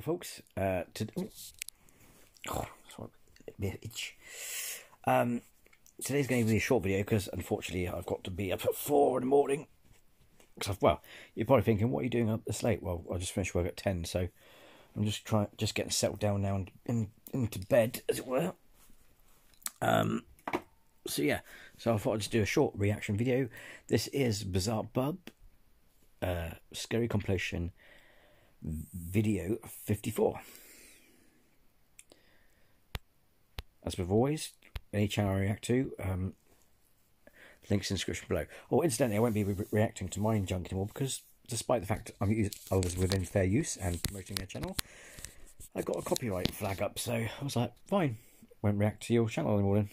Folks. Uh, oh, itch. Um, today's going to be a short video because unfortunately I've got to be up at four in the morning. Well, you're probably thinking, what are you doing up this late? Well, I just finished work at ten, so I'm just trying, just getting settled down now and in, into bed, as it were. Um, so yeah, so I thought I'd just do a short reaction video. This is BizarreBub, uh, Scary Compilation Video 54. As we've always, any channel I react to, um, links in the description below. Oh, incidentally, I won't be re reacting to Mind Junk anymore because despite the fact I'm was within fair use and promoting their channel, I got a copyright flag up, so I was like, fine, won't react to your channel anymore then.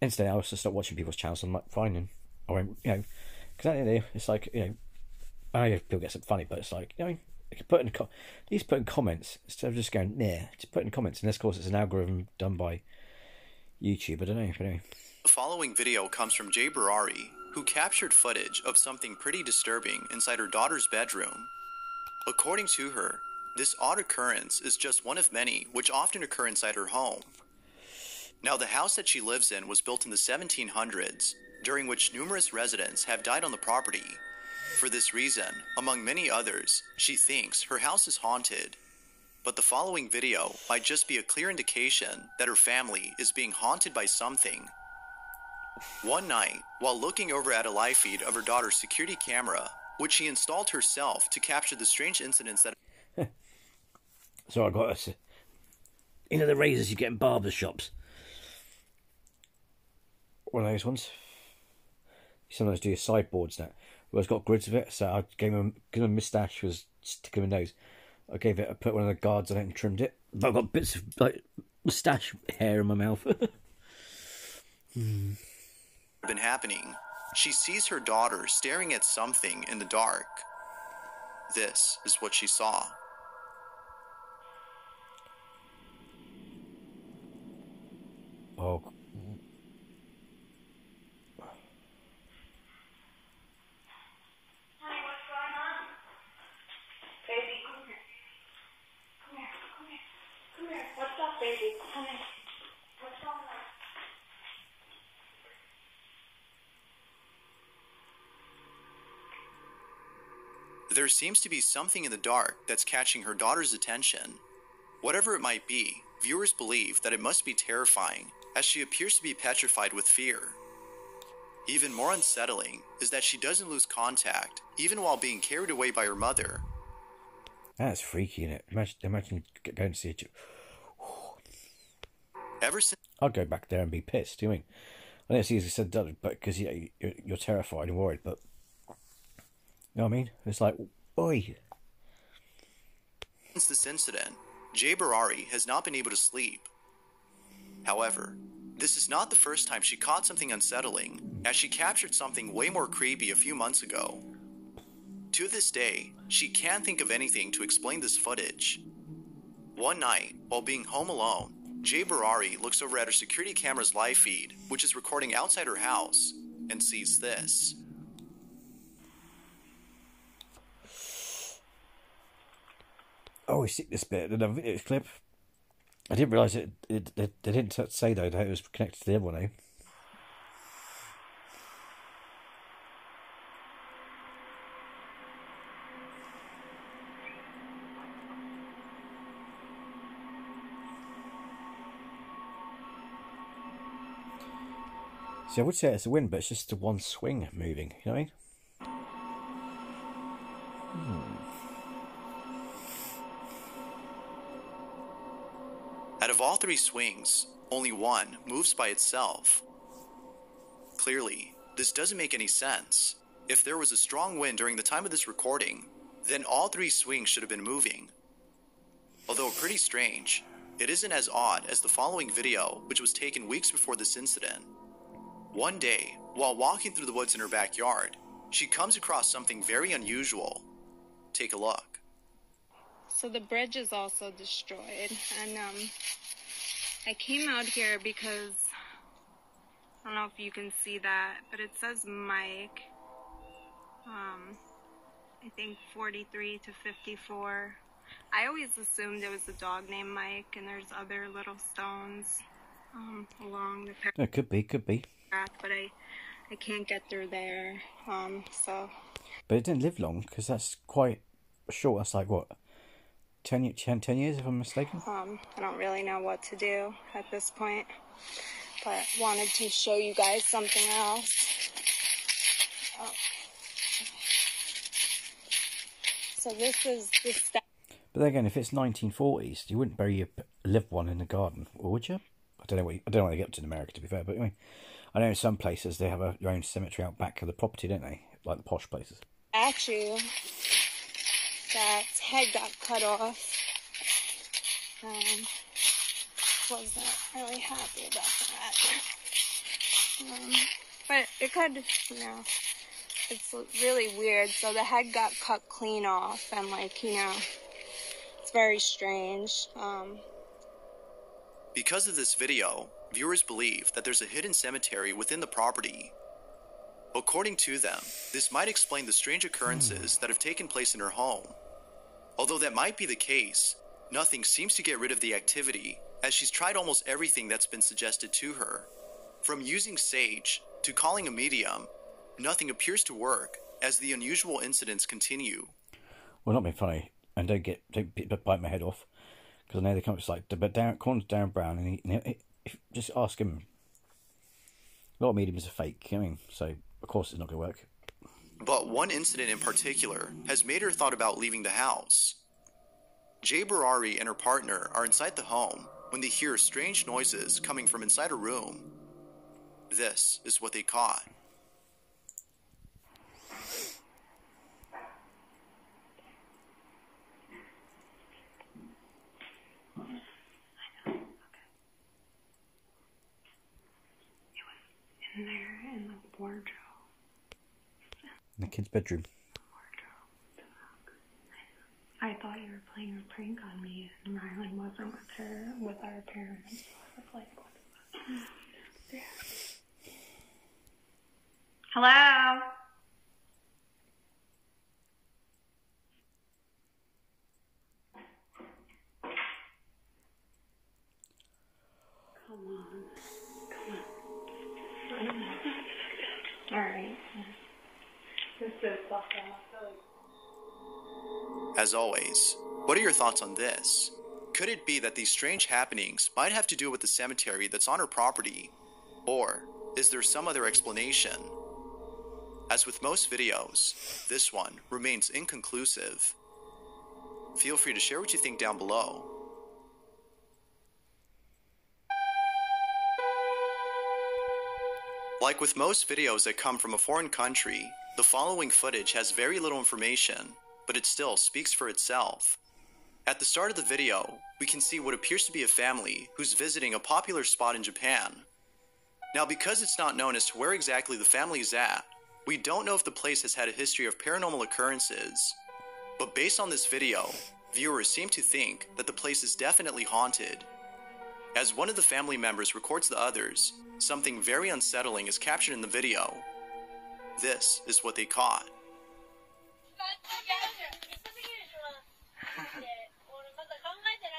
Instead, I also stop watching people's channels. I'm like, fine, and I won't, you know, because at the end of the day, it's like, you know, I know people get something funny, but it's like, you know, you put in, at least comments instead of just going, yeah, just put in comments. And this, course, it's an algorithm done by YouTube. I don't know, but anyway. The following video comes from Jay Barari, who captured footage of something pretty disturbing inside her daughter's bedroom. According to her, this odd occurrence is just one of many which often occur inside her home. Now, the house that she lives in was built in the 1700s, during which numerous residents have died on the property. For this reason, among many others, she thinks her house is haunted. But the following video might just be a clear indication that her family is being haunted by something. One night, while looking over at a live feed of her daughter's security camera, which she installed herself to capture the strange incidents that. so I got us. You know the razors you get in barber shops one of those ones. You sometimes do your sideboards now. Well, it's got grids of it, so I gave him because my moustache was sticking in my nose. I gave it, I put one of the guards on it and trimmed it. But I've got bits of like moustache hair in my mouth. hmm. Been happening. She sees her daughter staring at something in the dark. This is what she saw. There seems to be something in the dark that's catching her daughter's attention. Whatever it might be, viewers believe that it must be terrifying, as she appears to be petrified with fear. Even more unsettling is that she doesn't lose contact, even while being carried away by her mother. That's freaky, it? Imagine, imagine going to see it. Ever since I'd go back there and be pissed. Do you mean? I know it's easily said done, but because you know, you're, you're terrified and worried. But you know what I mean? It's like, oi. Since this incident, Jay Barari has not been able to sleep. However, this is not the first time she caught something unsettling, as she captured something way more creepy a few months ago. To this day, she can't think of anything to explain this footage. One night, while being home alone, Jay Barari looks over at her security camera's live feed, which is recording outside her house, and sees this. Oh, we see this bit in a video clip. I didn't realise it, it, it, They didn't say though that it was connected to the other one, eh? See, I would say it's a win, but it's just one swing moving, you know what I mean? Hmm. Out of all three swings, only one moves by itself. Clearly, this doesn't make any sense. If there was a strong wind during the time of this recording, then all three swings should have been moving. Although pretty strange, it isn't as odd as the following video, which was taken weeks before this incident. One day, while walking through the woods in her backyard, she comes across something very unusual. Take a look. So the bridge is also destroyed, and um, I came out here because I don't know if you can see that, but it says Mike. Um, I think 43 to 54. I always assumed it was a dog named Mike, and there's other little stones um, along the It could be, could be. But I, I can't get through there. Um, so But it didn't live long because that's quite short. That's like what, 10, 10, 10 years if I'm mistaken. um, I don't really know what to do at this point. But wanted to show you guys something else. Oh. So this is the step. But then again, if it's 1940s, you wouldn't bury your p- live one in the garden, or would you? I don't know what you, I don't know what they get up to in America, to be fair. But mean, I know in some places they have a, their own cemetery out back of the property, don't they? Like the posh places. statue that head got cut off. Um, wasn't really happy about that. Um, but it could, you know, it's really weird. So the head got cut clean off, and like, you know, it's very strange. Um, Because of this video, viewers believe that there's a hidden cemetery within the property. According to them, this might explain the strange occurrences hmm. that have taken place in her home. Although that might be the case, nothing seems to get rid of the activity, as she's tried almost everything that's been suggested to her. From using sage to calling a medium, nothing appears to work as the unusual incidents continue. Well, not being funny, and don't get don't bite my head off because I know they come up with like but Darren Corn's Derren Brown, and he, and he, if, just ask him. A lot of mediums are fake. I mean, so of course it's not going to work. But one incident in particular has made her thought about leaving the house. Jay Barari and her partner are inside the home when they hear strange noises coming from inside a room. This is what they caught. In there in the wardrobe. In the kid's bedroom. I thought you were playing a prank on me, and Rylan wasn't with her, with our parents. I was like, what the fuck? Hello? Come on. As always, what are your thoughts on this? Could it be that these strange happenings might have to do with the cemetery that's on her property? Or is there some other explanation? As with most videos, this one remains inconclusive. Feel free to share what you think down below. Like with most videos that come from a foreign country, the following footage has very little information, but it still speaks for itself. At the start of the video, we can see what appears to be a family who's visiting a popular spot in Japan. Now, because it's not known as to where exactly the family is at, we don't know if the place has had a history of paranormal occurrences. But based on this video, viewers seem to think that the place is definitely haunted. As one of the family members records the others, something very unsettling is captured in the video. This is what they caught. 俺まだ考えて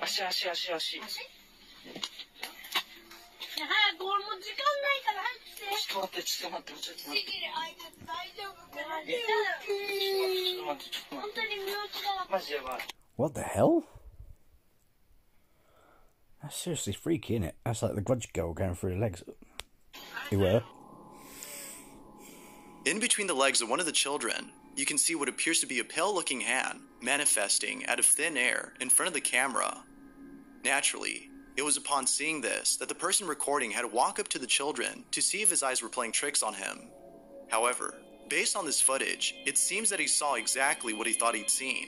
足足足足。ちょね早く俺もう時間ないから早くして。っと待って、ちょっと待って、ちょっと待って。できるあいつ大丈夫かなって。ちょっと待って、ちょっと本待って。当に身内が。マジでやばい。 What the hell? That's seriously freaky, isn't it? That's like the grudge girl going through the legs. They were. In between the legs of one of the children, you can see what appears to be a pale looking hand manifesting out of thin air in front of the camera. Naturally, it was upon seeing this that the person recording had to walk up to the children to see if his eyes were playing tricks on him. However, based on this footage, it seems that he saw exactly what he thought he'd seen.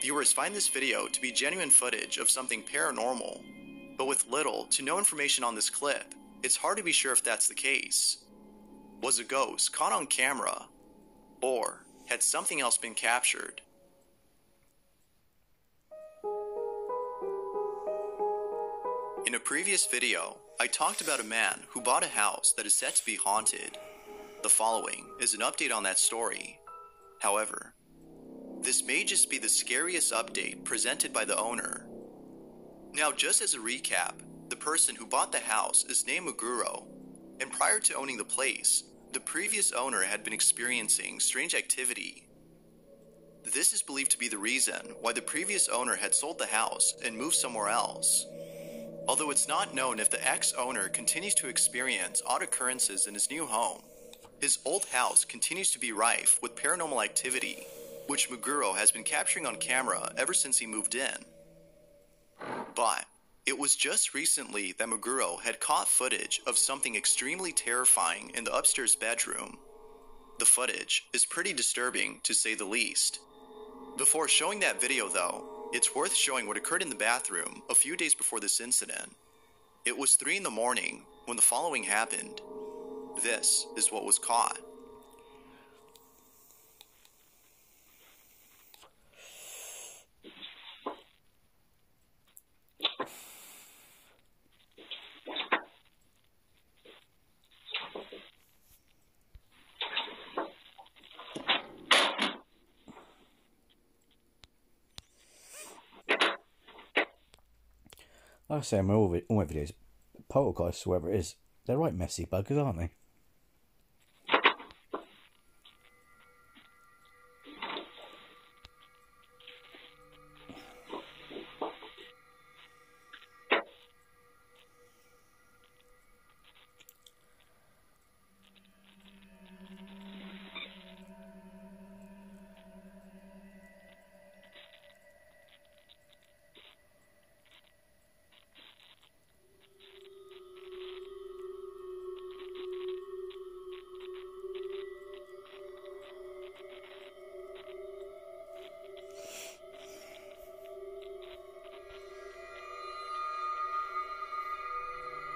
viewers find this video to be genuine footage of something paranormal, but with little to no information on this clip, it's hard to be sure if that's the case. Was a ghost caught on camera, or had something else been captured? In a previous video, I talked about a man who bought a house that is said to be haunted. The following is an update on that story. However, this may just be the scariest update presented by the owner. Now, just as a recap, the person who bought the house is named Maguro, and prior to owning the place, the previous owner had been experiencing strange activity. This is believed to be the reason why the previous owner had sold the house and moved somewhere else. Although it's not known if the ex owner continues to experience odd occurrences in his new home, his old house continues to be rife with paranormal activity, which Maguro has been capturing on camera ever since he moved in. But it was just recently that Maguro had caught footage of something extremely terrifying in the upstairs bedroom. The footage is pretty disturbing to say the least. Before showing that video, though, it's worth showing what occurred in the bathroom a few days before this incident. It was 3 in the morning when the following happened. This is what was caught. Like I say my all, all my videos, poltergeists, whoever it is, they're right messy buggers, aren't they?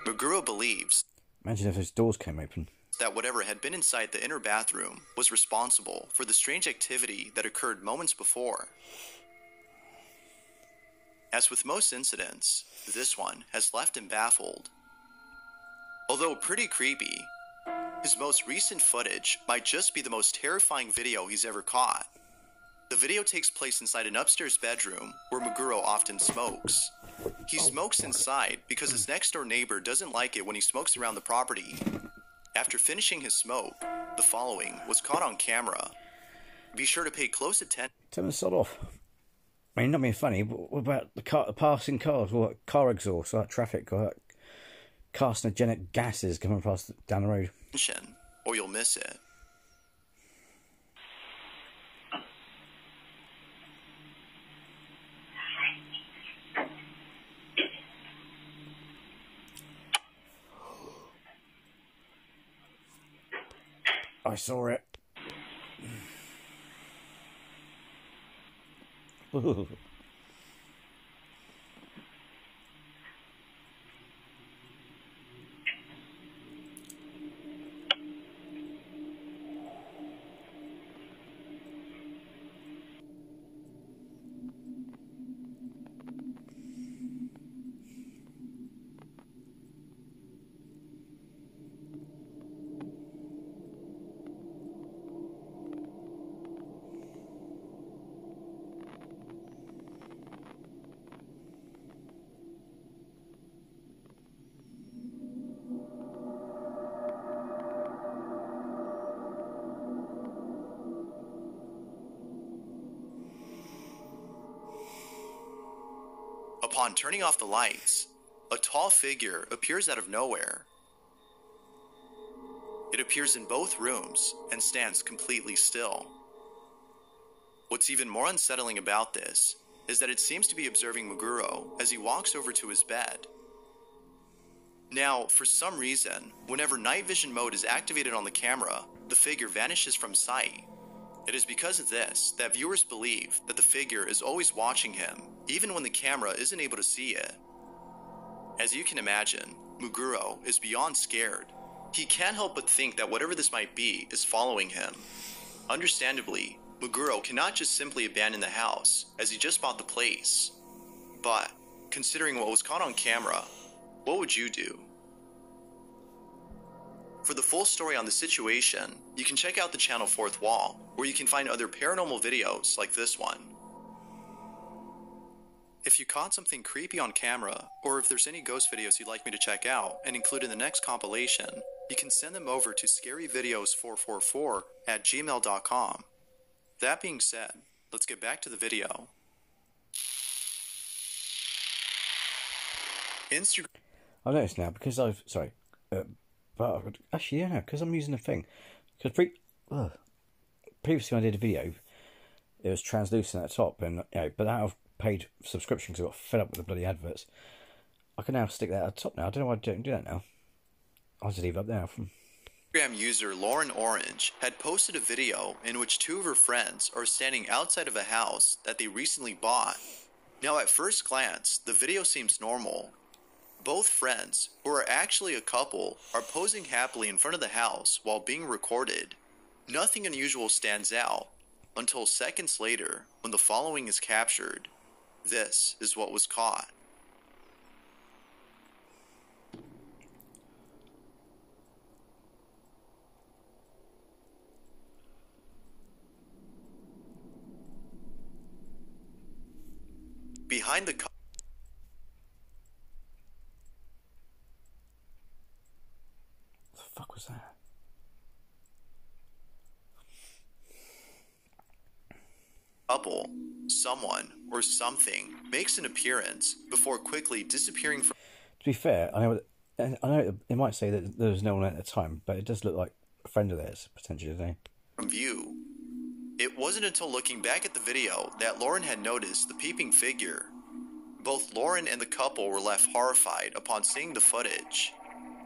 Maguro believes Imagine if those doors came open. that whatever had been inside the inner bathroom was responsible for the strange activity that occurred moments before. As with most incidents, this one has left him baffled. Although pretty creepy, his most recent footage might just be the most terrifying video he's ever caught. The video takes place inside an upstairs bedroom where Maguro often smokes. He oh. smokes inside because his next door neighbor doesn't like it when he smokes around the property. After finishing his smoke, the following was caught on camera. Be sure to pay close attention. Tell them to sod off. I mean, not being funny, but what about the, car, the passing cars, or that car exhaust, or traffic, or carcinogenic gases coming past down the road? or you'll miss it. I saw it. Upon turning off the lights, a tall figure appears out of nowhere. It appears in both rooms and stands completely still. What's even more unsettling about this is that it seems to be observing Maguro as he walks over to his bed. Now, for some reason, whenever night vision mode is activated on the camera, the figure vanishes from sight. It is because of this that viewers believe that the figure is always watching him, even when the camera isn't able to see it. As you can imagine, Maguro is beyond scared. He can't help but think that whatever this might be is following him. Understandably, Maguro cannot just simply abandon the house, as he just bought the place. But, considering what was caught on camera, what would you do? For the full story on the situation, you can check out the channel Fourth Wall, where you can find other paranormal videos like this one. If you caught something creepy on camera, or if there's any ghost videos you'd like me to check out and include in the next compilation, you can send them over to scaryvideos444 at gmail.com. That being said, let's get back to the video. Instagram. I've noticed now because I've sorry, uh, but I've- actually yeah, because I'm using the thing. Because pre- previously when I did a video, it was translucent at the top, and you know, but now I've paid subscription because I got fed up with the bloody adverts. I can now stick that at the top now. I don't know why I don't do that now. I'll just leave it up there. From Instagram user Lauren Orange had posted a video in which two of her friends are standing outside of a house that they recently bought. Now, at first glance, the video seems normal. Both friends, who are actually a couple, are posing happily in front of the house while being recorded. Nothing unusual stands out until seconds later when the following is captured. This is what was caught. Behind the cou- what the fuck was that? couple, someone or something makes an appearance before quickly disappearing from To be fair, I know I know it might say that there was no one at the time, but it does look like a friend of theirs potentially. Today. view. It wasn't until looking back at the video that Lauren had noticed the peeping figure. Both Lauren and the couple were left horrified upon seeing the footage.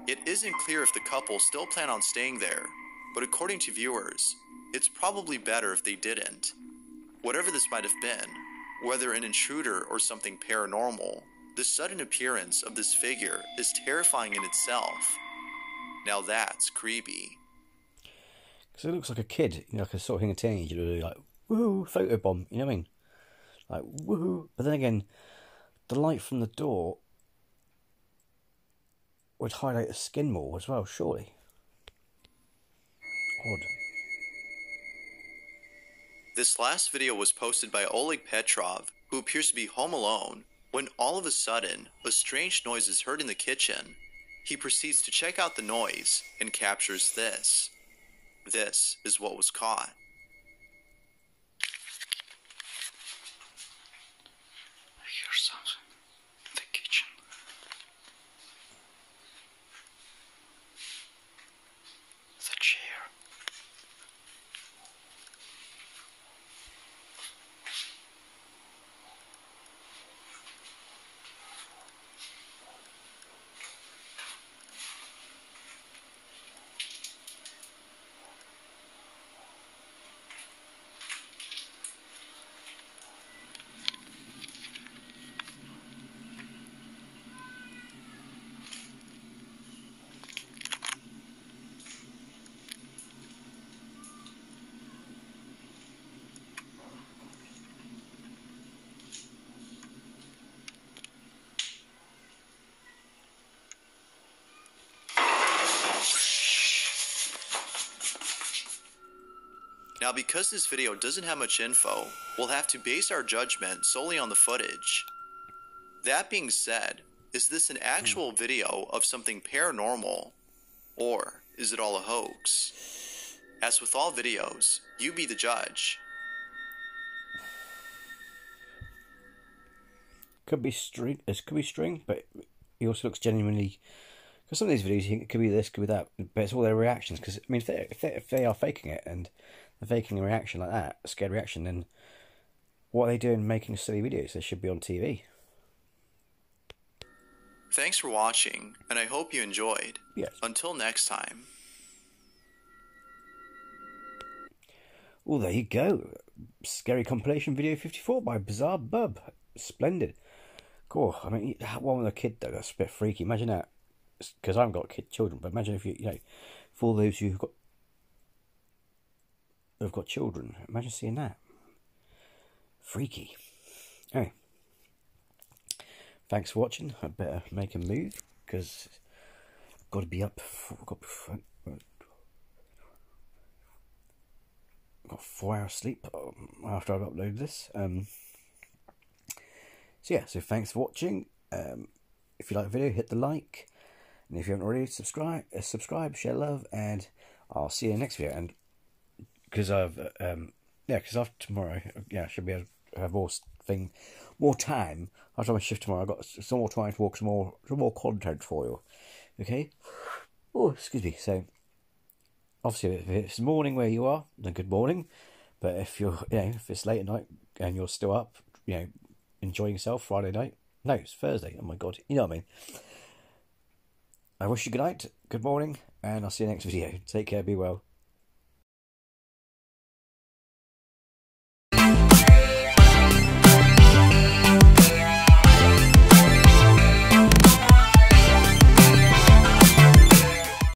It isn't clear if the couple still plan on staying there, but according to viewers, it's probably better if they didn't. Whatever this might have been, whether an intruder or something paranormal, the sudden appearance of this figure is terrifying in itself. Now that's creepy. Because it looks like a kid, you know, like a sort of thing a teenager, really like woohoo, photo bomb. You know what I mean? Like woohoo. But then again, the light from the door would highlight the skin more as well. Surely. Odd. This last video was posted by Oleg Petrov, who appears to be home alone, when all of a sudden, a strange noise is heard in the kitchen. He proceeds to check out the noise and captures this. This is what was caught. I hear something in the kitchen. The chair. Now, because this video doesn't have much info, we'll have to base our judgment solely on the footage. That being said, is this an actual hmm. video of something paranormal? Or is it all a hoax? As with all videos, you be the judge. Could be string. This could be string, but he also looks genuinely. Because some of these videos, you think it could be this, could be that, but it's all their reactions. Because I mean, if they if they, if they are faking it and faking a reaction like that, a scared reaction, then what are they doing making silly videos? They should be on TV. Thanks for watching, and I hope you enjoyed. Yes. Until next time. Oh, there you go. Scary compilation video 54 by BizarreBub. Splendid. Cool. I mean, that one with a kid, though, that's a bit freaky. Imagine that. Because I haven't got kid children, but imagine if you, you know, for those who've got who've got children, imagine seeing that. Freaky. Anyway, thanks for watching. I better make a move because got to be up. For, got, got four hours sleep um, after I've uploaded this. Um, so yeah, so thanks for watching. Um, if you like the video, hit the like, and if you haven't already, subscribe, uh, subscribe, share love, and I'll see you in the next video. And because I've um, yeah, because after tomorrow, yeah, I should be able to have more thing, more time after my shift tomorrow. I've got some more time to work some more, some more content for you. Okay. Oh, excuse me. So obviously, if it's morning where you are, then good morning. But if you're, you know, if it's late at night and you're still up, you know, enjoying yourself Friday night. No, it's Thursday. Oh my god, you know what I mean. I wish you good night, good morning, and I'll see you next video. Take care, be well.